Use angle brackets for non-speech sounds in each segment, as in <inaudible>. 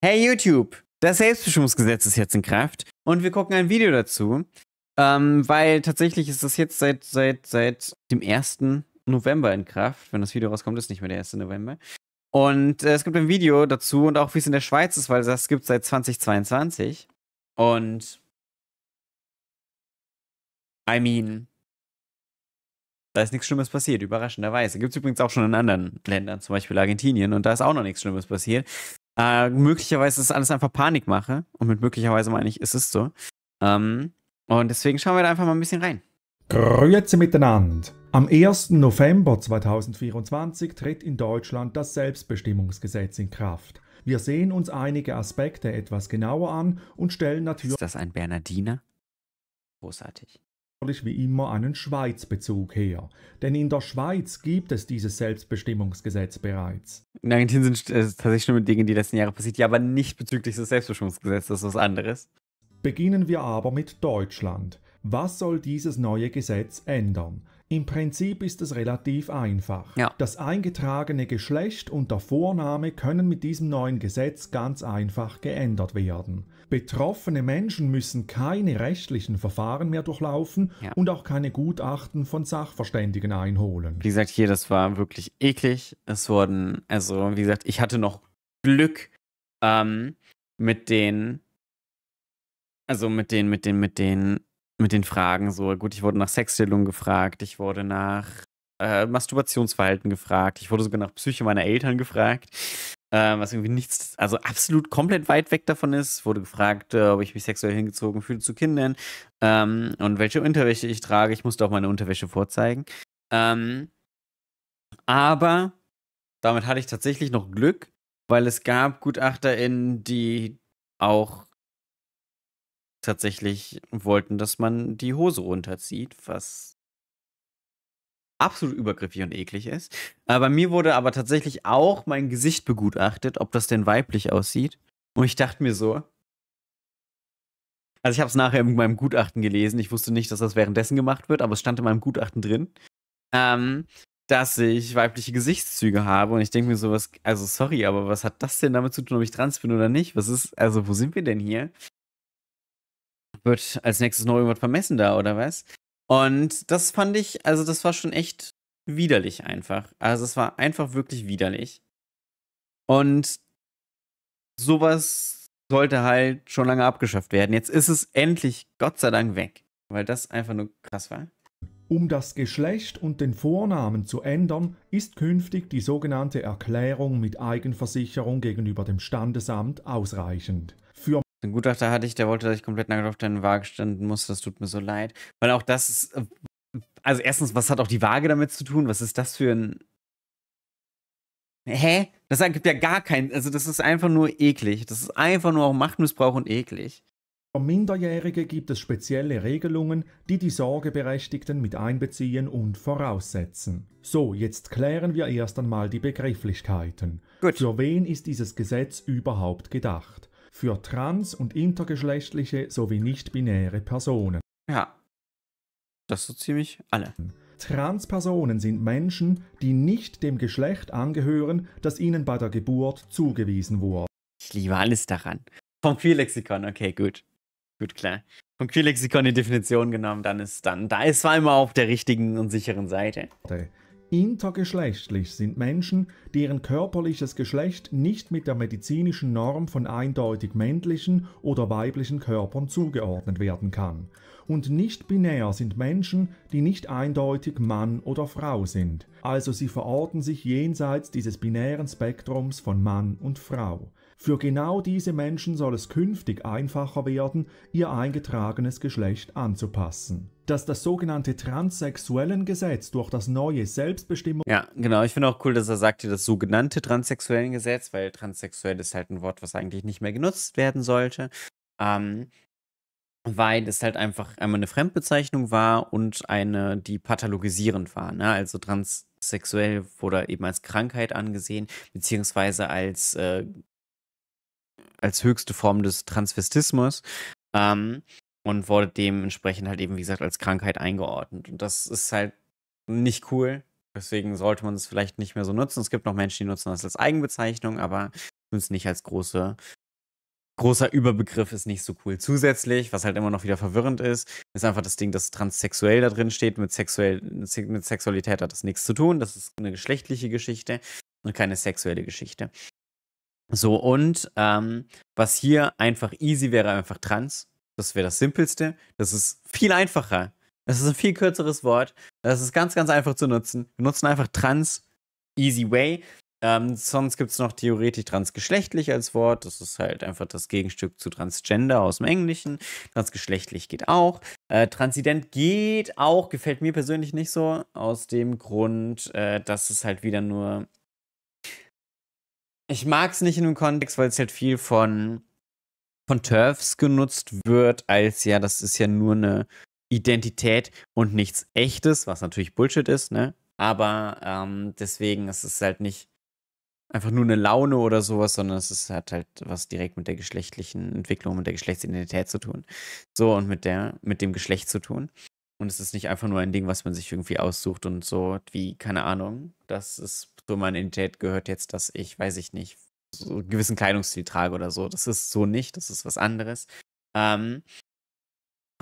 Hey YouTube, das Selbstbestimmungsgesetz ist jetzt in Kraft und wir gucken ein Video dazu, ähm, weil tatsächlich ist das jetzt seit, seit, seit dem 1. November in Kraft. Wenn das Video rauskommt, ist nicht mehr der 1. November. Und äh, es gibt ein Video dazu und auch wie es in der Schweiz ist, weil das gibt seit 2022. Und I mean, da ist nichts Schlimmes passiert, überraschenderweise. Gibt es übrigens auch schon in anderen Ländern, zum Beispiel Argentinien, und da ist auch noch nichts Schlimmes passiert. Äh, möglicherweise ist alles einfach Panikmache. Und mit möglicherweise meine ich, ist es so. Ähm, und deswegen schauen wir da einfach mal ein bisschen rein. Grüezi miteinander. Am 1. November 2024 tritt in Deutschland das Selbstbestimmungsgesetz in Kraft. Wir sehen uns einige Aspekte etwas genauer an und stellen natürlich Ist das ein Bernardiner? Großartig. Wie immer einen Schweizbezug her. Denn in der Schweiz gibt es dieses Selbstbestimmungsgesetz bereits. In Argentinien sind äh, tatsächlich schlimme Dinge die letzten Jahre passiert, ja, aber nicht bezüglich des Selbstbestimmungsgesetzes, das ist was anderes. Beginnen wir aber mit Deutschland. Was soll dieses neue Gesetz ändern? Im Prinzip ist es relativ einfach. Ja. Das eingetragene Geschlecht und der Vorname können mit diesem neuen Gesetz ganz einfach geändert werden. Betroffene Menschen müssen keine rechtlichen Verfahren mehr durchlaufen Ja. und auch keine Gutachten von Sachverständigen einholen. Wie gesagt, hier, das war wirklich eklig. Es wurden, also, wie gesagt, ich hatte noch Glück ähm, mit den, also mit den, mit den, mit den, mit den Fragen. So, gut, ich wurde nach Sexstellung gefragt, ich wurde nach äh, Masturbationsverhalten gefragt, ich wurde sogar nach Psyche meiner Eltern gefragt. Äh, was irgendwie nichts, also absolut komplett weit weg davon ist. Wurde gefragt, äh, ob ich mich sexuell hingezogen fühle zu Kindern ähm, und welche Unterwäsche ich trage. Ich musste auch meine Unterwäsche vorzeigen. Ähm, aber damit hatte ich tatsächlich noch Glück, weil es gab GutachterInnen, die auch tatsächlich wollten, dass man die Hose runterzieht, was absolut übergriffig und eklig ist. Äh, bei mir wurde aber tatsächlich auch mein Gesicht begutachtet, ob das denn weiblich aussieht. Und ich dachte mir so, also ich habe es nachher in meinem Gutachten gelesen. Ich wusste nicht, dass das währenddessen gemacht wird, aber es stand in meinem Gutachten drin, ähm, dass ich weibliche Gesichtszüge habe. Und ich denke mir so, was, also sorry, aber was hat das denn damit zu tun, ob ich trans bin oder nicht? Was ist, also wo sind wir denn hier? Wird als nächstes noch irgendwas vermessen da, oder was? Und das fand ich, also das war schon echt widerlich einfach. Also es war einfach wirklich widerlich. Und sowas sollte halt schon lange abgeschafft werden. Jetzt ist es endlich, Gott sei Dank, weg. Weil das einfach nur krass war. Um das Geschlecht und den Vornamen zu ändern, ist künftig die sogenannte Erklärung mit Eigenversicherung gegenüber dem Standesamt ausreichend. Ein Gutachter hatte ich, der wollte, dass ich komplett nackt auf deine Waage standen muss. Das tut mir so leid. Weil auch das ist. äh, Also, erstens, was hat auch die Waage damit zu tun? Was ist das für ein. Hä? Das ergibt ja gar keinen. Also, das ist einfach nur eklig. Das ist einfach nur auch Machtmissbrauch und eklig. Für Minderjährige gibt es spezielle Regelungen, die die Sorgeberechtigten mit einbeziehen und voraussetzen. So, jetzt klären wir erst einmal die Begrifflichkeiten. Gut. Für wen ist dieses Gesetz überhaupt gedacht? Für trans- und intergeschlechtliche sowie nicht-binäre Personen. Ja. Das so ziemlich alle. Transpersonen sind Menschen, die nicht dem Geschlecht angehören, das ihnen bei der Geburt zugewiesen wurde. Ich liebe alles daran. Vom Queerlexikon, okay, gut. Gut, klar. Vom Queerlexikon die Definition genommen, dann ist dann. Da ist zwar immer auf der richtigen und sicheren Seite. Intergeschlechtlich sind Menschen, deren körperliches Geschlecht nicht mit der medizinischen Norm von eindeutig männlichen oder weiblichen Körpern zugeordnet werden kann. Und nicht binär sind Menschen, die nicht eindeutig Mann oder Frau sind, also sie verorten sich jenseits dieses binären Spektrums von Mann und Frau. Für genau diese Menschen soll es künftig einfacher werden, ihr eingetragenes Geschlecht anzupassen. Dass das sogenannte Transsexuellengesetz durch das neue Selbstbestimmung Ja, genau. Ich finde auch cool, dass er sagt, hier das sogenannte transsexuellen Gesetz, weil transsexuell ist halt ein Wort, was eigentlich nicht mehr genutzt werden sollte. Ähm, weil es halt einfach einmal eine Fremdbezeichnung war und eine, die pathologisierend war. Ne? Also transsexuell wurde eben als Krankheit angesehen, beziehungsweise als, äh, als höchste Form des Transvestismus. Ähm, und wurde dementsprechend halt eben, wie gesagt, als Krankheit eingeordnet. Und das ist halt nicht cool. Deswegen sollte man es vielleicht nicht mehr so nutzen. Es gibt noch Menschen, die nutzen das als Eigenbezeichnung, aber es nicht als große großer Überbegriff ist nicht so cool. Zusätzlich, was halt immer noch wieder verwirrend ist, ist einfach das Ding, dass transsexuell da drin steht. Mit, sexuell, mit Sexualität hat das nichts zu tun. Das ist eine geschlechtliche Geschichte und keine sexuelle Geschichte. So, und ähm, was hier einfach easy wäre, einfach trans. Das wäre das Simpelste. Das ist viel einfacher. Das ist ein viel kürzeres Wort. Das ist ganz, ganz einfach zu nutzen. Wir nutzen einfach trans, easy way. Ähm, sonst gibt es noch theoretisch transgeschlechtlich als Wort. Das ist halt einfach das Gegenstück zu Transgender aus dem Englischen. Transgeschlechtlich geht auch. Äh, Transident geht auch, gefällt mir persönlich nicht so. Aus dem Grund, äh, dass es halt wieder nur. Ich mag es nicht in dem Kontext, weil es halt viel von, von Turfs genutzt wird, als ja, das ist ja nur eine Identität und nichts Echtes, was natürlich Bullshit ist, ne? Aber ähm, deswegen ist es halt nicht einfach nur eine Laune oder sowas, sondern es ist, hat halt was direkt mit der geschlechtlichen Entwicklung, mit der Geschlechtsidentität zu tun. So und mit der, mit dem Geschlecht zu tun. Und es ist nicht einfach nur ein Ding, was man sich irgendwie aussucht und so, wie, keine Ahnung, das ist so meine Identität gehört jetzt, dass ich, weiß ich nicht, so einen gewissen Kleidungsstil trage oder so. Das ist so nicht, das ist was anderes. Ähm,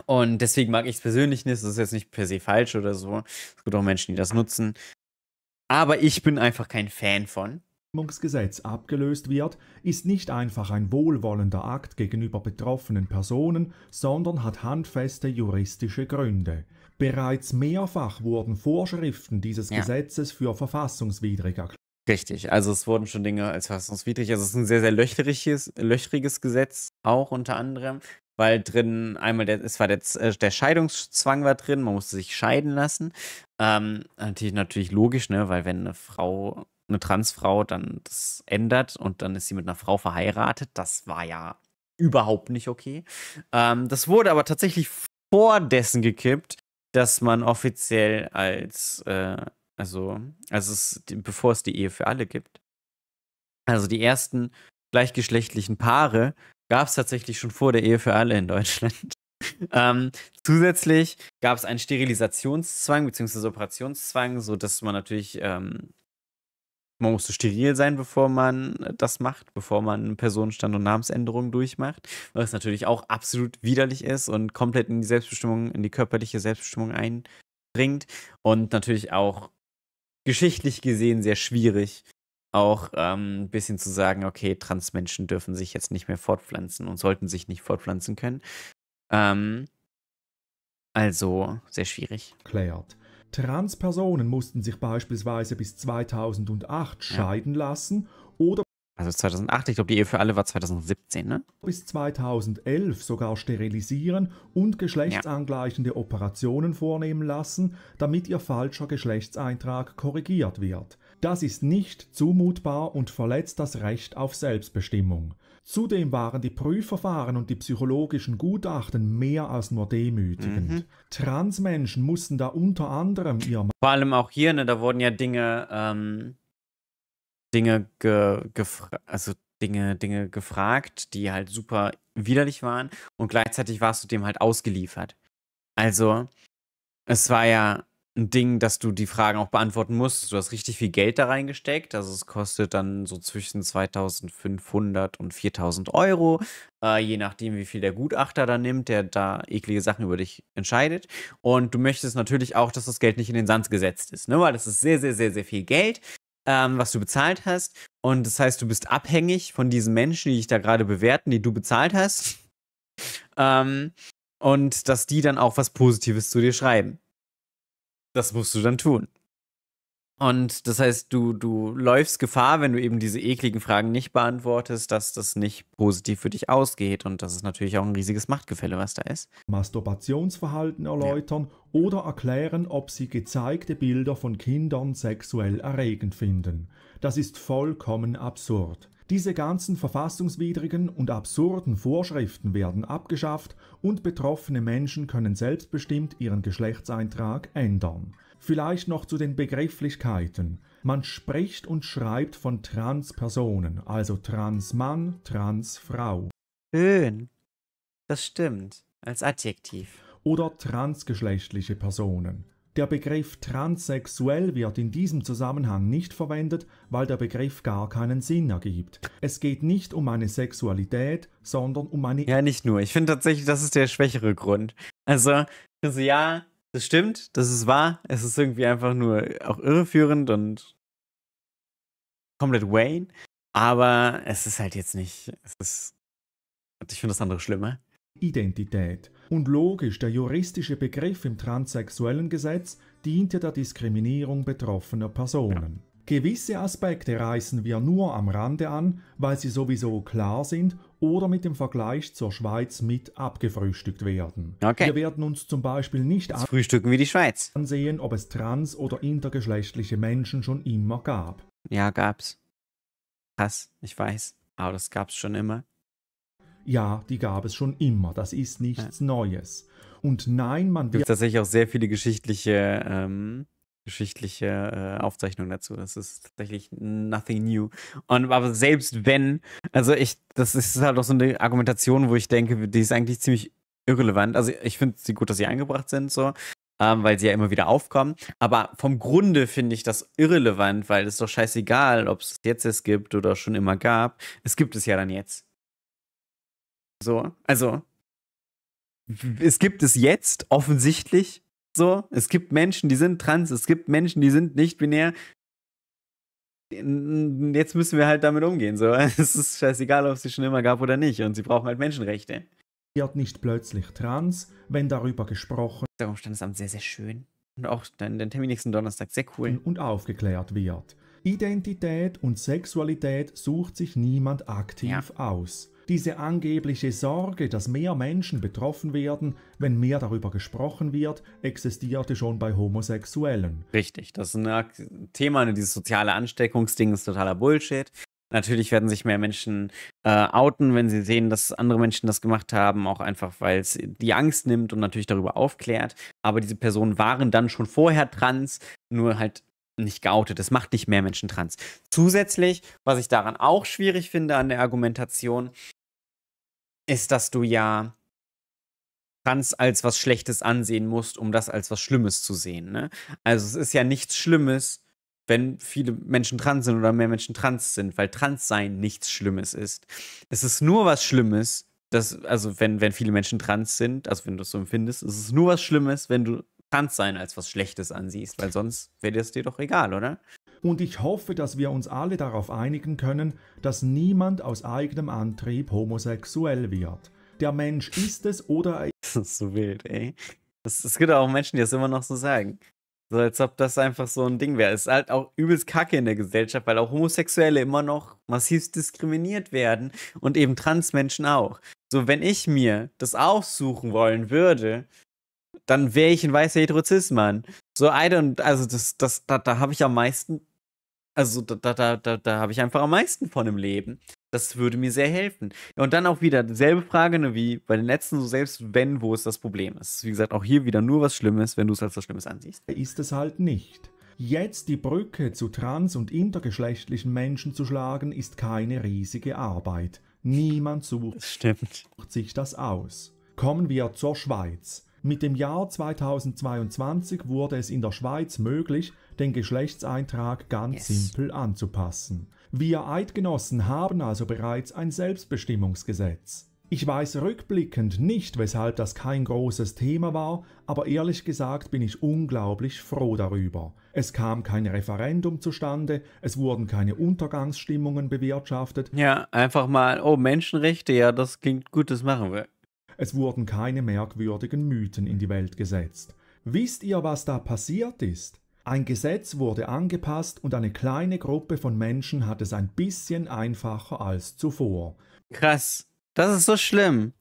und deswegen mag ich es persönlich nicht. Das ist jetzt nicht per se falsch oder so. Es gibt auch Menschen, die das nutzen. Aber ich bin einfach kein Fan von. Gesetz abgelöst wird, ist nicht einfach ein wohlwollender Akt gegenüber betroffenen Personen, sondern hat handfeste juristische Gründe. Bereits mehrfach wurden Vorschriften dieses ja. Gesetzes für verfassungswidrig erklärt. Richtig, also es wurden schon Dinge als verfassungswidrig. Also es ist ein sehr, sehr löchriges, löchriges Gesetz, auch unter anderem, weil drin einmal der, es war der, äh, der Scheidungszwang war drin, man musste sich scheiden lassen. Ähm, natürlich, natürlich logisch, ne, weil wenn eine Frau eine Transfrau dann das ändert und dann ist sie mit einer Frau verheiratet. Das war ja überhaupt nicht okay. Ähm, das wurde aber tatsächlich vor dessen gekippt, dass man offiziell als, äh, also, also es, bevor es die Ehe für alle gibt. Also die ersten gleichgeschlechtlichen Paare gab es tatsächlich schon vor der Ehe für alle in Deutschland. <laughs> ähm, zusätzlich gab es einen Sterilisationszwang bzw. Operationszwang, sodass man natürlich ähm, man musste steril sein, bevor man das macht, bevor man Personenstand- und Namensänderungen durchmacht, was natürlich auch absolut widerlich ist und komplett in die Selbstbestimmung, in die körperliche Selbstbestimmung eindringt und natürlich auch geschichtlich gesehen sehr schwierig, auch ähm, ein bisschen zu sagen, okay, Transmenschen dürfen sich jetzt nicht mehr fortpflanzen und sollten sich nicht fortpflanzen können. Ähm, also sehr schwierig. Klärt. Transpersonen mussten sich beispielsweise bis 2008 scheiden lassen oder also 2008, ich glaube, die Ehe für alle war 2017, ne? Bis 2011 sogar sterilisieren und geschlechtsangleichende ja. Operationen vornehmen lassen, damit ihr falscher Geschlechtseintrag korrigiert wird. Das ist nicht zumutbar und verletzt das Recht auf Selbstbestimmung. Zudem waren die Prüfverfahren und die psychologischen Gutachten mehr als nur demütigend. Mhm. Transmenschen mussten da unter anderem ihr. Vor allem auch hier, ne, da wurden ja Dinge, ähm, Dinge ge also Dinge, Dinge gefragt, die halt super widerlich waren und gleichzeitig warst du dem halt ausgeliefert. Also, es war ja ein Ding, dass du die Fragen auch beantworten musst. Du hast richtig viel Geld da reingesteckt. Also es kostet dann so zwischen 2500 und 4000 Euro, äh, je nachdem, wie viel der Gutachter da nimmt, der da eklige Sachen über dich entscheidet. Und du möchtest natürlich auch, dass das Geld nicht in den Sand gesetzt ist, ne? weil das ist sehr, sehr, sehr, sehr viel Geld, ähm, was du bezahlt hast. Und das heißt, du bist abhängig von diesen Menschen, die dich da gerade bewerten, die du bezahlt hast. ähm, und dass die dann auch was Positives zu dir schreiben. Das musst du dann tun. Und das heißt, du, du läufst Gefahr, wenn du eben diese ekligen Fragen nicht beantwortest, dass das nicht positiv für dich ausgeht. Und das ist natürlich auch ein riesiges Machtgefälle, was da ist. Masturbationsverhalten erläutern ja. oder erklären, ob sie gezeigte Bilder von Kindern sexuell erregend finden. Das ist vollkommen absurd. Diese ganzen verfassungswidrigen und absurden Vorschriften werden abgeschafft und betroffene Menschen können selbstbestimmt ihren Geschlechtseintrag ändern. Vielleicht noch zu den Begrifflichkeiten. Man spricht und schreibt von Transpersonen, also Transmann, Transfrau. Schön. Das stimmt. Als Adjektiv. Oder transgeschlechtliche Personen. Der Begriff transsexuell wird in diesem Zusammenhang nicht verwendet, weil der Begriff gar keinen Sinn ergibt. Es geht nicht um eine Sexualität, sondern um eine... Ja, nicht nur. Ich finde tatsächlich, das ist der schwächere Grund. Also, also ja, das stimmt, das ist wahr. Es ist irgendwie einfach nur auch irreführend und komplett Wayne. Aber es ist halt jetzt nicht. Es ist. Ich finde das andere schlimmer. Identität. Und logisch, der juristische Begriff im transsexuellen Gesetz diente der Diskriminierung betroffener Personen. Ja. Gewisse Aspekte reißen wir nur am Rande an, weil sie sowieso klar sind oder mit dem Vergleich zur Schweiz mit abgefrühstückt werden. Okay. Wir werden uns zum Beispiel nicht das frühstücken wie die Schweiz. ansehen, ob es trans- oder intergeschlechtliche Menschen schon immer gab. Ja, gab's. Krass, ich weiß. Aber das gab's schon immer. Ja, die gab es schon immer. Das ist nichts ja. Neues. Und nein, man wird. Es gibt tatsächlich auch sehr viele geschichtliche, ähm, geschichtliche äh, Aufzeichnungen dazu. Das ist tatsächlich nothing new. Und aber selbst wenn, also ich, das ist halt auch so eine Argumentation, wo ich denke, die ist eigentlich ziemlich irrelevant. Also ich finde sie gut, dass sie eingebracht sind, so. Ähm, weil sie ja immer wieder aufkommen. Aber vom Grunde finde ich das irrelevant, weil es doch scheißegal, ob es jetzt es gibt oder schon immer gab. Es gibt es ja dann jetzt. So, also es gibt es jetzt offensichtlich so. Es gibt Menschen, die sind trans, es gibt Menschen, die sind nicht binär. Jetzt müssen wir halt damit umgehen. So. <laughs> Es ist scheißegal, ob es sie schon immer gab oder nicht. Und sie brauchen halt Menschenrechte. Wird nicht plötzlich trans, wenn darüber gesprochen. Der Umstandesamt sehr, sehr schön. Und auch dann den Termin nächsten Donnerstag sehr cool. Und aufgeklärt wird. Identität und Sexualität sucht sich niemand aktiv ja. aus. Diese angebliche Sorge, dass mehr Menschen betroffen werden, wenn mehr darüber gesprochen wird, existierte schon bei Homosexuellen. Richtig, das ist ein Thema, ne, dieses soziale Ansteckungsding ist totaler Bullshit. Natürlich werden sich mehr Menschen äh, outen, wenn sie sehen, dass andere Menschen das gemacht haben, auch einfach, weil es die Angst nimmt und natürlich darüber aufklärt. Aber diese Personen waren dann schon vorher trans, nur halt nicht geoutet. Das macht nicht mehr Menschen trans. Zusätzlich, was ich daran auch schwierig finde an der Argumentation, ist, dass du ja trans als was Schlechtes ansehen musst, um das als was Schlimmes zu sehen. Ne? Also es ist ja nichts Schlimmes, wenn viele Menschen trans sind oder mehr Menschen trans sind, weil trans sein nichts Schlimmes ist. Es ist nur was Schlimmes, dass, also wenn, wenn viele Menschen trans sind, also wenn du es so empfindest, es ist nur was Schlimmes, wenn du trans sein als was Schlechtes ansiehst, weil sonst wäre es dir doch egal, oder? Und ich hoffe, dass wir uns alle darauf einigen können, dass niemand aus eigenem Antrieb homosexuell wird. Der Mensch ist es oder er <laughs> Das ist so wild, ey. Es gibt auch Menschen, die das immer noch so sagen. So als ob das einfach so ein Ding wäre. Es ist halt auch übelst kacke in der Gesellschaft, weil auch Homosexuelle immer noch massiv diskriminiert werden und eben Transmenschen auch. So, wenn ich mir das aussuchen wollen würde, dann wäre ich ein weißer Heterozismann. So, I don't, also das, das, da, da habe ich am meisten also da, da, da, da habe ich einfach am meisten von im Leben. Das würde mir sehr helfen. Und dann auch wieder dieselbe Frage ne, wie bei den letzten, so selbst wenn, wo ist das Problem? Es ist, wie gesagt, auch hier wieder nur was Schlimmes, wenn du es als was Schlimmes ansiehst. Ist es halt nicht. Jetzt die Brücke zu trans- und intergeschlechtlichen Menschen zu schlagen, ist keine riesige Arbeit. Niemand sucht sich das aus. Kommen wir zur Schweiz. Mit dem Jahr 2022 wurde es in der Schweiz möglich, den Geschlechtseintrag ganz yes. simpel anzupassen. Wir Eidgenossen haben also bereits ein Selbstbestimmungsgesetz. Ich weiß rückblickend nicht, weshalb das kein großes Thema war, aber ehrlich gesagt bin ich unglaublich froh darüber. Es kam kein Referendum zustande, es wurden keine Untergangsstimmungen bewirtschaftet. Ja, einfach mal, oh, Menschenrechte, ja, das klingt gut, das machen wir. Es wurden keine merkwürdigen Mythen in die Welt gesetzt. Wisst ihr, was da passiert ist? Ein Gesetz wurde angepasst und eine kleine Gruppe von Menschen hat es ein bisschen einfacher als zuvor. Krass, das ist so schlimm.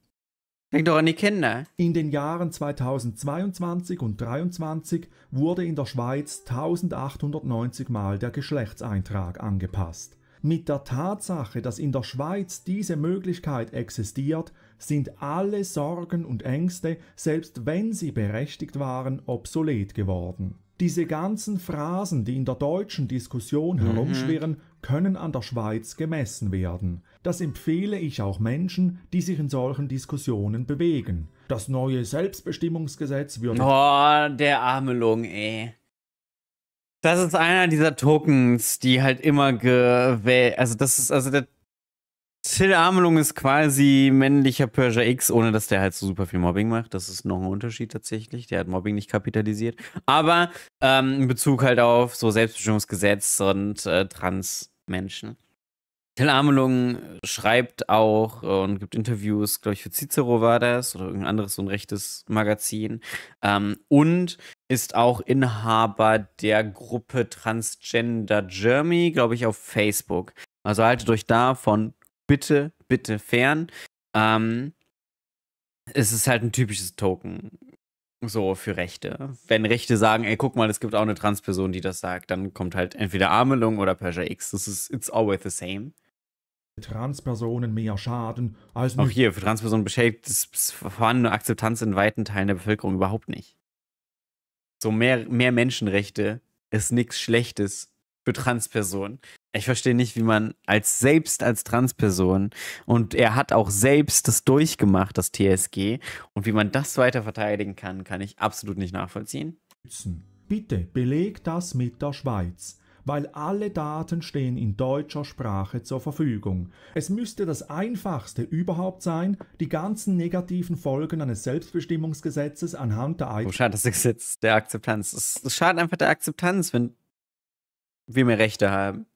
Denk doch an die Kinder. In den Jahren 2022 und 2023 wurde in der Schweiz 1890 Mal der Geschlechtseintrag angepasst. Mit der Tatsache, dass in der Schweiz diese Möglichkeit existiert, sind alle Sorgen und Ängste, selbst wenn sie berechtigt waren, obsolet geworden. Diese ganzen Phrasen, die in der deutschen Diskussion mhm. herumschwirren, können an der Schweiz gemessen werden. Das empfehle ich auch Menschen, die sich in solchen Diskussionen bewegen. Das neue Selbstbestimmungsgesetz würde. Oh, der arme Lung, ey. Das ist einer dieser Tokens, die halt immer gewählt. Also, das ist, also der Till Amelung ist quasi männlicher Persia X, ohne dass der halt so super viel Mobbing macht. Das ist noch ein Unterschied tatsächlich. Der hat Mobbing nicht kapitalisiert. Aber ähm, in Bezug halt auf so Selbstbestimmungsgesetz und äh, Transmenschen. Till Amelung schreibt auch und gibt Interviews, glaube ich, für Cicero war das oder irgendein anderes so ein rechtes Magazin. Ähm, und ist auch Inhaber der Gruppe Transgender Germany, glaube ich, auf Facebook. Also haltet euch da von bitte, bitte fern. Ähm, es ist halt ein typisches Token. So für Rechte. Wenn Rechte sagen, ey, guck mal, es gibt auch eine Transperson, die das sagt, dann kommt halt entweder Amelung oder Persia X. Das ist, it's always the same. Transpersonen mehr schaden als. Auch hier, für Transpersonen beschädigt das vorhandene Akzeptanz in weiten Teilen der Bevölkerung überhaupt nicht. So mehr, mehr Menschenrechte ist nichts Schlechtes für Transpersonen. Ich verstehe nicht, wie man als selbst als Transperson und er hat auch selbst das durchgemacht, das TSG, und wie man das weiter verteidigen kann, kann ich absolut nicht nachvollziehen. Bitte beleg das mit der Schweiz, weil alle Daten stehen in deutscher Sprache zur Verfügung. Es müsste das einfachste überhaupt sein, die ganzen negativen Folgen eines Selbstbestimmungsgesetzes anhand der Wo schadet das Gesetz der Akzeptanz? Es schadet einfach der Akzeptanz, wenn wir mehr Rechte haben.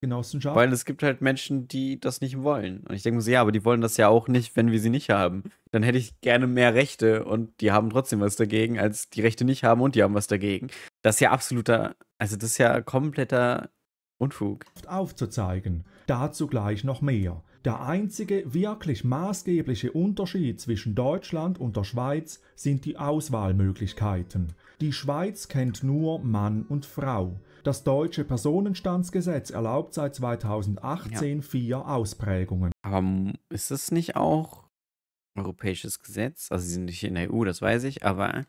Genossenschaft. Weil es gibt halt Menschen, die das nicht wollen. Und ich denke mir so, ja, aber die wollen das ja auch nicht, wenn wir sie nicht haben. Dann hätte ich gerne mehr Rechte und die haben trotzdem was dagegen, als die Rechte nicht haben und die haben was dagegen. Das ist ja absoluter, also das ist ja kompletter Unfug. Aufzuzeigen. Dazu gleich noch mehr. Der einzige wirklich maßgebliche Unterschied zwischen Deutschland und der Schweiz sind die Auswahlmöglichkeiten. Die Schweiz kennt nur Mann und Frau. Das deutsche Personenstandsgesetz erlaubt seit 2018 ja. vier Ausprägungen. Aber ist das nicht auch europäisches Gesetz? Also sie sind nicht in der EU, das weiß ich, aber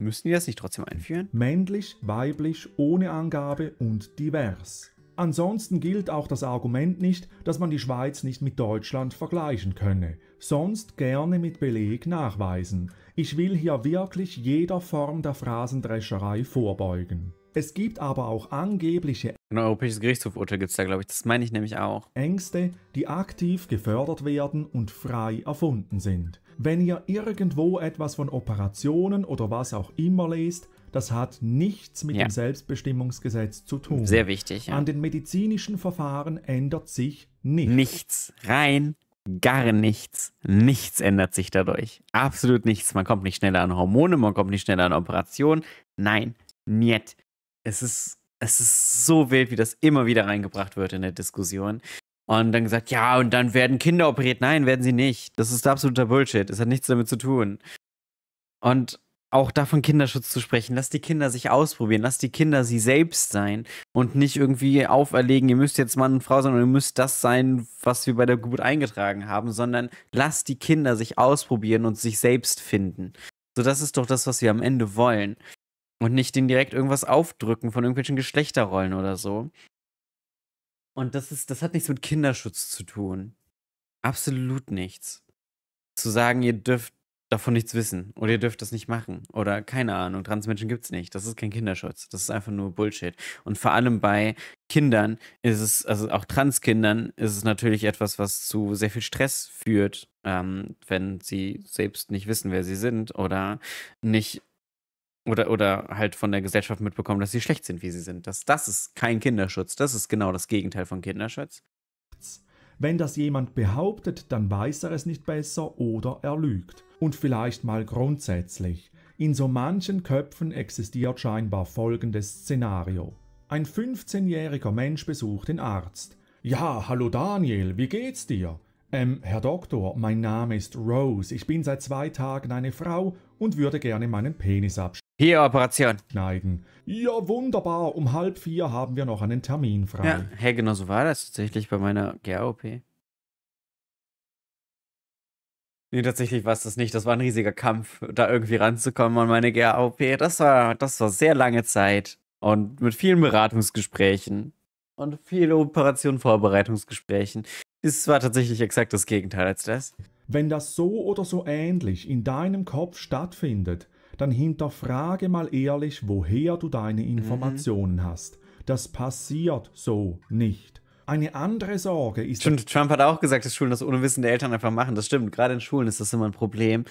müssen die das nicht trotzdem einführen? Männlich, weiblich, ohne Angabe und divers. Ansonsten gilt auch das Argument nicht, dass man die Schweiz nicht mit Deutschland vergleichen könne. Sonst gerne mit Beleg nachweisen. Ich will hier wirklich jeder Form der Phrasendrescherei vorbeugen. Es gibt aber auch angebliche ein europäisches Gerichtshofurteil gibt es da, glaube ich. Das meine ich nämlich auch. Ängste, die aktiv gefördert werden und frei erfunden sind. Wenn ihr irgendwo etwas von Operationen oder was auch immer lest, das hat nichts mit ja. dem Selbstbestimmungsgesetz zu tun. Sehr wichtig. Ja. An den medizinischen Verfahren ändert sich nichts. Nichts. Rein gar nichts. Nichts ändert sich dadurch. Absolut nichts. Man kommt nicht schneller an Hormone, man kommt nicht schneller an Operationen. Nein, niet es ist, es ist so wild, wie das immer wieder reingebracht wird in der Diskussion. Und dann gesagt, ja, und dann werden Kinder operiert. Nein, werden sie nicht. Das ist absoluter Bullshit. Es hat nichts damit zu tun. Und auch davon Kinderschutz zu sprechen, lass die Kinder sich ausprobieren, lass die Kinder sie selbst sein und nicht irgendwie auferlegen, ihr müsst jetzt Mann und Frau sein und ihr müsst das sein, was wir bei der Geburt eingetragen haben, sondern lass die Kinder sich ausprobieren und sich selbst finden. So, das ist doch das, was wir am Ende wollen. Und nicht denen direkt irgendwas aufdrücken von irgendwelchen Geschlechterrollen oder so. Und das ist, das hat nichts mit Kinderschutz zu tun. Absolut nichts. Zu sagen, ihr dürft davon nichts wissen oder ihr dürft das nicht machen oder keine Ahnung, Transmenschen gibt's nicht. Das ist kein Kinderschutz. Das ist einfach nur Bullshit. Und vor allem bei Kindern ist es, also auch Transkindern, ist es natürlich etwas, was zu sehr viel Stress führt, ähm, wenn sie selbst nicht wissen, wer sie sind oder nicht oder, oder halt von der Gesellschaft mitbekommen, dass sie schlecht sind, wie sie sind. Das, das ist kein Kinderschutz. Das ist genau das Gegenteil von Kinderschutz. Wenn das jemand behauptet, dann weiß er es nicht besser oder er lügt. Und vielleicht mal grundsätzlich. In so manchen Köpfen existiert scheinbar folgendes Szenario. Ein 15-jähriger Mensch besucht den Arzt. Ja, hallo Daniel, wie geht's dir? Ähm, Herr Doktor, mein Name ist Rose. Ich bin seit zwei Tagen eine Frau und würde gerne meinen Penis abschneiden. Hier, Operation. Schneiden. Ja, wunderbar. Um halb vier haben wir noch einen Termin frei. Ja, hey, genau so war das tatsächlich bei meiner GA-OP. Nee, tatsächlich war es das nicht. Das war ein riesiger Kampf, da irgendwie ranzukommen an meine GA-OP. Das war, das war sehr lange Zeit. Und mit vielen Beratungsgesprächen. und viele Operationen Vorbereitungsgesprächen. Es war tatsächlich exakt das Gegenteil als das. Wenn das so oder so ähnlich in deinem Kopf stattfindet, dann hinterfrage mal ehrlich, woher du deine Mhm. Informationen hast. Das passiert so nicht. Eine andere Sorge ist Stimmt, Trump hat auch gesagt, dass Schulen das ohne Wissen der Eltern einfach machen. Das stimmt. Gerade in Schulen ist das immer ein Problem.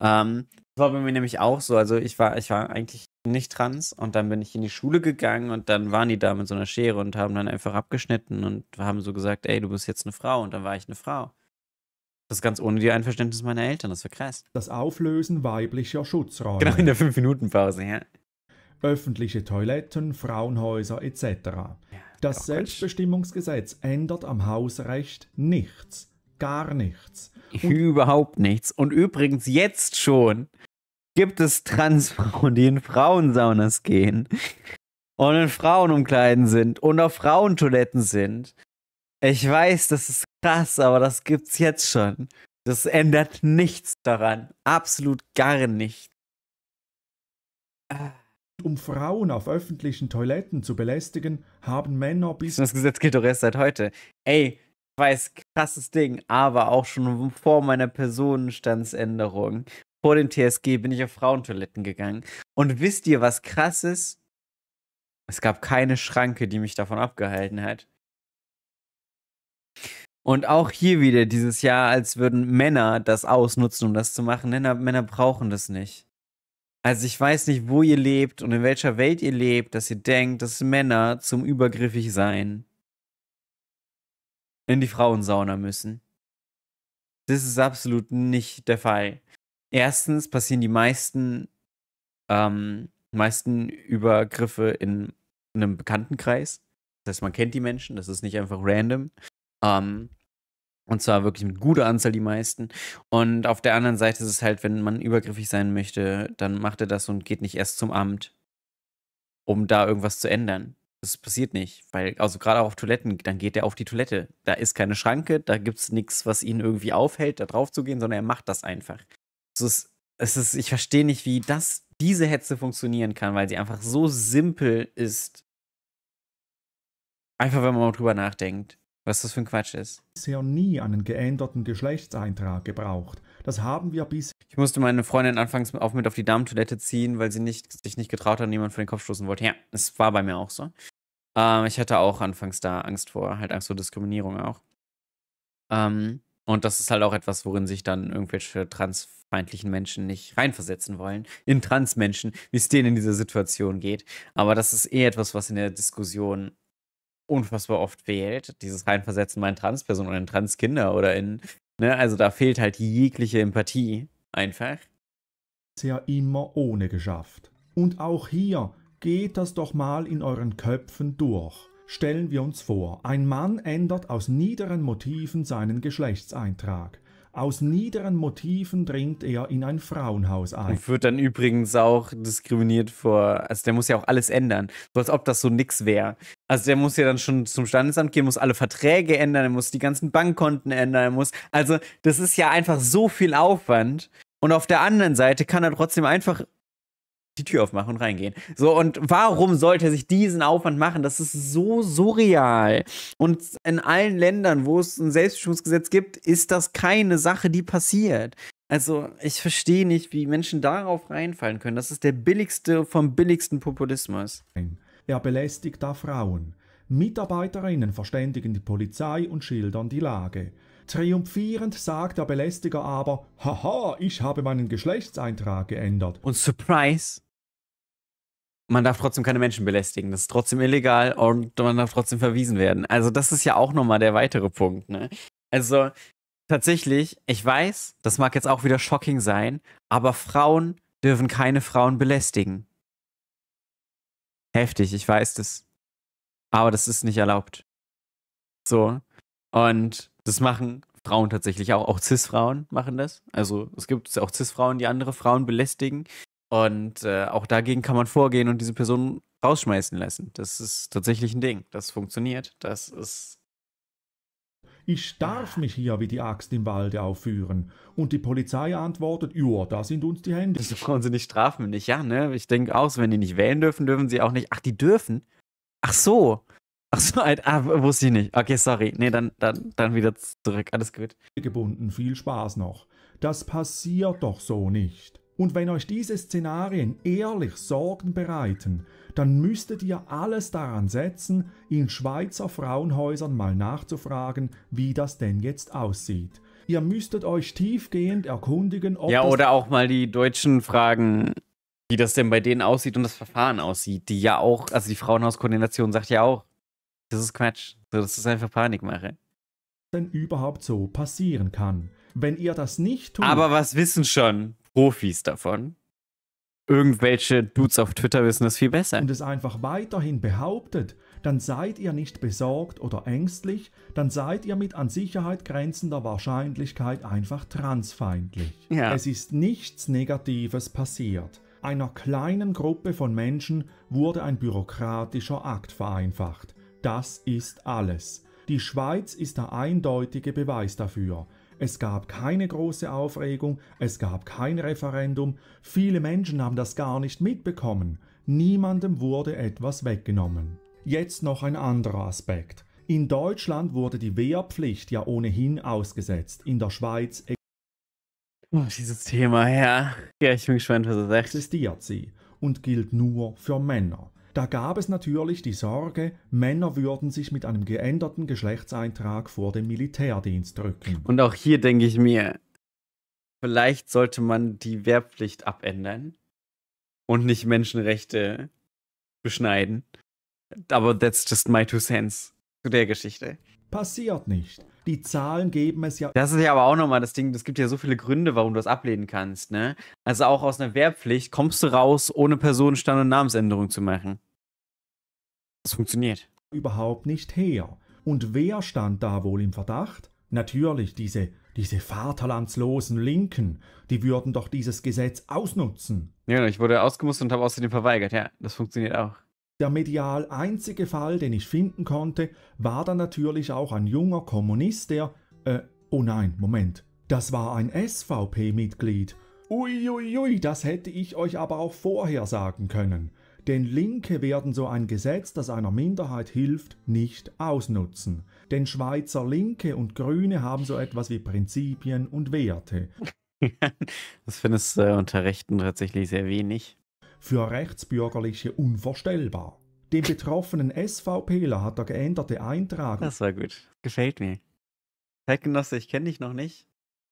Ähm, das war bei mir nämlich auch so. Also ich war, ich war eigentlich nicht trans und dann bin ich in die Schule gegangen und dann waren die da mit so einer Schere und haben dann einfach abgeschnitten und haben so gesagt, ey, du bist jetzt eine Frau und dann war ich eine Frau. Das ganz ohne die Einverständnis meiner Eltern, das war krass. das Auflösen weiblicher Schutzräume. Genau in der 5-Minuten-Pause, ja. öffentliche Toiletten, Frauenhäuser etc. Das auch Quatsch. Selbstbestimmungsgesetz ändert am Hausrecht nichts. Gar nichts. Überhaupt nichts. Und übrigens jetzt schon gibt es Transfrauen, die in Frauensaunas gehen und in Frauenumkleiden sind und auf Frauentoiletten sind. Ich weiß, das ist krass, aber das gibt's jetzt schon. Das ändert nichts daran. Absolut gar nichts. Um Frauen auf öffentlichen Toiletten zu belästigen, haben Männer bis Das Gesetz gilt doch erst seit heute. Ey, ich weiß, krasses Ding, aber auch schon vor meiner Personenstandsänderung, vor dem TSG, bin ich auf Frauentoiletten gegangen. Und wisst ihr, was krass ist? Es gab keine Schranke, die mich davon abgehalten hat. Und auch hier wieder dieses Jahr, als würden Männer das ausnutzen, um das zu machen. Männer, Männer brauchen das nicht. Also ich weiß nicht, wo ihr lebt und in welcher Welt ihr lebt, dass ihr denkt, dass Männer zum übergriffig sein in die Frauensauna müssen. Das ist absolut nicht der Fall. Erstens passieren die meisten, ähm, meisten Übergriffe in einem Bekanntenkreis. Das heißt, man kennt die Menschen, das ist nicht einfach random. Ähm, und zwar wirklich mit guter Anzahl die meisten. Und auf der anderen Seite ist es halt, wenn man übergriffig sein möchte, dann macht er das und geht nicht erst zum Amt, um da irgendwas zu ändern. Das passiert nicht, weil, also gerade auch auf Toiletten, dann geht er auf die Toilette. Da ist keine Schranke, da gibt es nichts, was ihn irgendwie aufhält, da drauf zu gehen, sondern er macht das einfach. Es ist, es ist, ich verstehe nicht, wie das, diese Hetze funktionieren kann, weil sie einfach so simpel ist. Einfach, wenn man mal drüber nachdenkt, was das für ein Quatsch ist. bisher nie einen geänderten Geschlechtseintrag gebraucht. Das haben wir bisher Ich musste meine Freundin anfangs auch mit auf die Damentoilette ziehen, weil sie nicht, sich nicht getraut hat und jemand vor den Kopf stoßen wollte. Ja, es war bei mir auch so. Ähm, ich hatte auch anfangs da Angst vor, halt Angst vor Diskriminierung auch. Ähm, und das ist halt auch etwas, worin sich dann irgendwelche transfeindlichen Menschen nicht reinversetzen wollen. In Transmenschen, wie es denen in dieser Situation geht. Aber das ist eh etwas, was in der Diskussion unfassbar oft fehlt. Dieses Reinversetzen mal in Transpersonen oder in Transkinder oder in, ne, also da fehlt halt jegliche Empathie einfach. bisher immer ohne geschafft. Und auch hier geht das doch mal in euren Köpfen durch. Stellen wir uns vor, ein Mann ändert aus niederen Motiven seinen Geschlechtseintrag. Aus niederen Motiven dringt er in ein Frauenhaus ein. Und wird dann übrigens auch diskriminiert vor, also der muss ja auch alles ändern, so als ob das so nix wäre. Also der muss ja dann schon zum Standesamt gehen, muss alle Verträge ändern, er muss die ganzen Bankkonten ändern, er muss, also das ist ja einfach so viel Aufwand. Und auf der anderen Seite kann er trotzdem einfach die Tür aufmachen und reingehen. So, und warum sollte er sich diesen Aufwand machen? Das ist so surreal. Und in allen Ländern, wo es ein Selbstbestimmungsgesetz gibt, ist das keine Sache, die passiert. Also, ich verstehe nicht, wie Menschen darauf reinfallen können. Das ist der billigste vom billigsten Populismus. Er belästigt da Frauen. Mitarbeiterinnen verständigen die Polizei und schildern die Lage. Triumphierend sagt der Belästiger aber, haha, ich habe meinen Geschlechtseintrag geändert. Und Surprise! Man darf trotzdem keine Menschen belästigen. Das ist trotzdem illegal und man darf trotzdem verwiesen werden. Also, das ist ja auch nochmal der weitere Punkt, ne? Also, tatsächlich, ich weiß, das mag jetzt auch wieder shocking sein, aber Frauen dürfen keine Frauen belästigen. Heftig, ich weiß das. Aber das ist nicht erlaubt. So. Und das machen Frauen tatsächlich auch. Auch Cis-Frauen machen das. Also es gibt auch Cis-Frauen, die andere Frauen belästigen. Und äh, auch dagegen kann man vorgehen und diese Person rausschmeißen lassen. Das ist tatsächlich ein Ding. Das funktioniert. Das ist. Ich darf mich hier wie die Axt im Walde aufführen. Und die Polizei antwortet, ja, da sind uns die Hände. Diese Frauen sind nicht strafmündig, ja, ne? Ich denke auch, so, wenn die nicht wählen dürfen, dürfen sie auch nicht. Ach, die dürfen? Ach so. Achso, ah, wusste ich nicht. Okay, sorry. Nee, dann, dann, dann wieder zurück. Alles gut. Gebunden, viel Spaß noch. Das passiert doch so nicht. Und wenn euch diese Szenarien ehrlich Sorgen bereiten, dann müsstet ihr alles daran setzen, in Schweizer Frauenhäusern mal nachzufragen, wie das denn jetzt aussieht. Ihr müsstet euch tiefgehend erkundigen, ob. Ja, oder auch mal die Deutschen fragen, wie das denn bei denen aussieht und das Verfahren aussieht. Die ja auch, also die Frauenhauskoordination sagt ja auch, das ist Quatsch. Das ist einfach Panikmache. Denn überhaupt so passieren kann. Wenn ihr das nicht tut. Aber was wissen schon Profis davon? Irgendwelche Dudes auf Twitter wissen das viel besser. Und es einfach weiterhin behauptet, dann seid ihr nicht besorgt oder ängstlich, dann seid ihr mit an Sicherheit grenzender Wahrscheinlichkeit einfach transfeindlich. Ja. Es ist nichts Negatives passiert. Einer kleinen Gruppe von Menschen wurde ein bürokratischer Akt vereinfacht. Das ist alles. Die Schweiz ist der eindeutige Beweis dafür. Es gab keine große Aufregung, es gab kein Referendum, viele Menschen haben das gar nicht mitbekommen, niemandem wurde etwas weggenommen. Jetzt noch ein anderer Aspekt. In Deutschland wurde die Wehrpflicht ja ohnehin ausgesetzt, in der Schweiz oh, dieses Thema, ja. Ja, ich bin gespannt, was er sagt. Existiert sie und gilt nur für Männer. Da gab es natürlich die Sorge, Männer würden sich mit einem geänderten Geschlechtseintrag vor dem Militärdienst drücken. Und auch hier denke ich mir, vielleicht sollte man die Wehrpflicht abändern und nicht Menschenrechte beschneiden. Aber that's just my two cents zu der Geschichte. Passiert nicht. Die Zahlen geben es ja. Das ist ja aber auch nochmal das Ding, es gibt ja so viele Gründe, warum du das ablehnen kannst, ne? Also auch aus einer Wehrpflicht kommst du raus, ohne Personenstand und Namensänderung zu machen. Das funktioniert. Überhaupt nicht her. Und wer stand da wohl im Verdacht? Natürlich diese, diese vaterlandslosen Linken, die würden doch dieses Gesetz ausnutzen. Ja, ich wurde ausgemustert und habe außerdem verweigert. Ja, das funktioniert auch. Der medial einzige Fall, den ich finden konnte, war dann natürlich auch ein junger Kommunist, der, äh, oh nein, Moment, das war ein SVP-Mitglied. Uiuiui, ui, das hätte ich euch aber auch vorher sagen können. Denn Linke werden so ein Gesetz, das einer Minderheit hilft, nicht ausnutzen. Denn Schweizer Linke und Grüne haben so etwas wie Prinzipien und Werte. <laughs> das findest du äh, unter Rechten tatsächlich sehr wenig für Rechtsbürgerliche unvorstellbar. Dem betroffenen SVPler hat der geänderte Eintrag. Das war gut. Gefällt mir. Zeitgenosse, ich kenne dich noch nicht,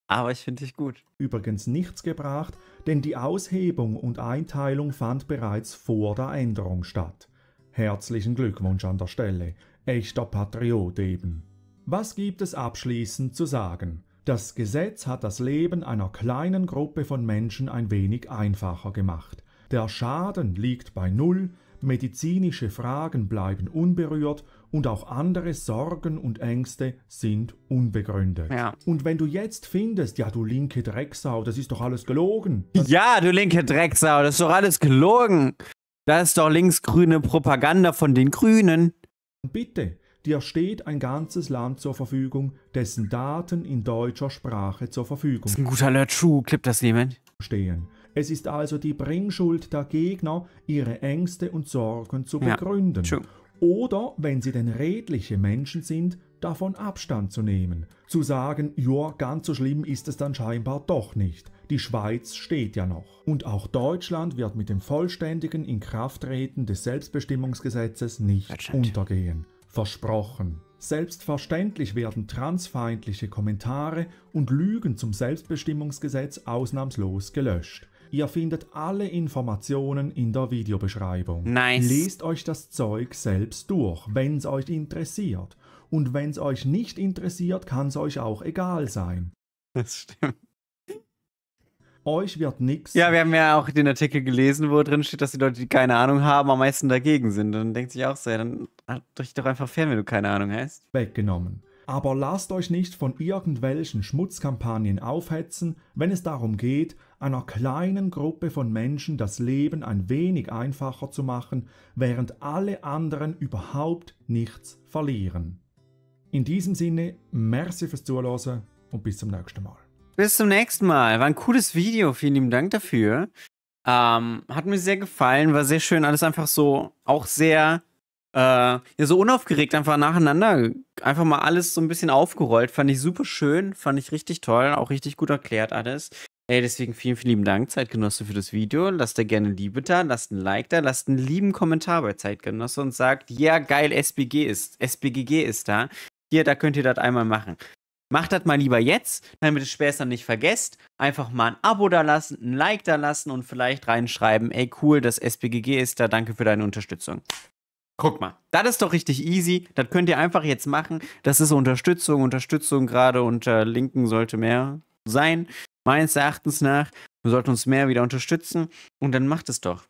aber ich finde dich gut. Übrigens nichts gebracht, denn die Aushebung und Einteilung fand bereits vor der Änderung statt. Herzlichen Glückwunsch an der Stelle. Echter Patriot eben. Was gibt es abschließend zu sagen? Das Gesetz hat das Leben einer kleinen Gruppe von Menschen ein wenig einfacher gemacht. Der Schaden liegt bei Null, medizinische Fragen bleiben unberührt und auch andere Sorgen und Ängste sind unbegründet. Ja. Und wenn du jetzt findest, ja du linke Drecksau, das ist doch alles gelogen. Ja, du linke Drecksau, das ist doch alles gelogen. Das ist doch linksgrüne Propaganda von den Grünen. Bitte, dir steht ein ganzes Land zur Verfügung, dessen Daten in deutscher Sprache zur Verfügung stehen. Das ist ein guter Alert klippt das jemand? Stehen. Es ist also die Bringschuld der Gegner, ihre Ängste und Sorgen zu begründen. Ja, Oder, wenn sie denn redliche Menschen sind, davon Abstand zu nehmen. Zu sagen, ja, ganz so schlimm ist es dann scheinbar doch nicht. Die Schweiz steht ja noch. Und auch Deutschland wird mit dem vollständigen Inkrafttreten des Selbstbestimmungsgesetzes nicht untergehen. Versprochen. Selbstverständlich werden transfeindliche Kommentare und Lügen zum Selbstbestimmungsgesetz ausnahmslos gelöscht. Ihr findet alle Informationen in der Videobeschreibung. Nice. Lest euch das Zeug selbst durch, wenn es euch interessiert. Und wenn es euch nicht interessiert, kann es euch auch egal sein. Das stimmt. Euch wird nichts. Ja, wir haben ja auch den Artikel gelesen, wo drin steht, dass die Leute, die keine Ahnung haben, am meisten dagegen sind. Und dann denkt sich auch so, ja, dann halt dich doch einfach fern, wenn du keine Ahnung hast. Weggenommen. Aber lasst euch nicht von irgendwelchen Schmutzkampagnen aufhetzen, wenn es darum geht, einer kleinen Gruppe von Menschen das Leben ein wenig einfacher zu machen, während alle anderen überhaupt nichts verlieren. In diesem Sinne, merci fürs Zuhören und bis zum nächsten Mal. Bis zum nächsten Mal. War ein cooles Video. Vielen lieben Dank dafür. Ähm, hat mir sehr gefallen. War sehr schön. Alles einfach so auch sehr äh, ja, so unaufgeregt einfach nacheinander, einfach mal alles so ein bisschen aufgerollt. Fand ich super schön, fand ich richtig toll, auch richtig gut erklärt alles. Ey, deswegen vielen, vielen lieben Dank, Zeitgenosse, für das Video. Lasst da gerne Liebe da, lasst ein Like da, lasst einen lieben Kommentar bei Zeitgenosse und sagt, ja, geil, SBG ist, SBGG ist da. Hier, da könnt ihr das einmal machen. Macht das mal lieber jetzt, damit ihr später nicht vergesst. Einfach mal ein Abo da lassen, ein Like da lassen und vielleicht reinschreiben, ey, cool, das SBGG ist da, danke für deine Unterstützung. Guck mal, das ist doch richtig easy. Das könnt ihr einfach jetzt machen. Das ist Unterstützung. Unterstützung gerade unter Linken sollte mehr sein meines Erachtens nach. Wir sollten uns mehr wieder unterstützen und dann macht es doch.